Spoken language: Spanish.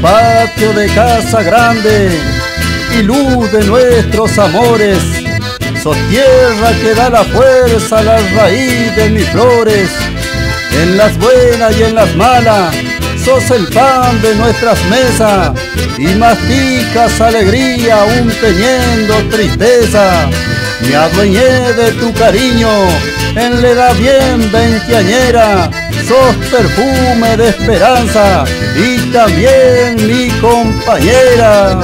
patio de casa grande y luz de nuestros amores. Sos tierra que da la fuerza a la raíz de mis flores. En las buenas y en las malas, sos el pan de nuestras mesas y masticas alegría aún teniendo tristeza. Me adueñé de tu cariño en la edad bien veinteañera, sos perfume de esperanza y también mi compañera.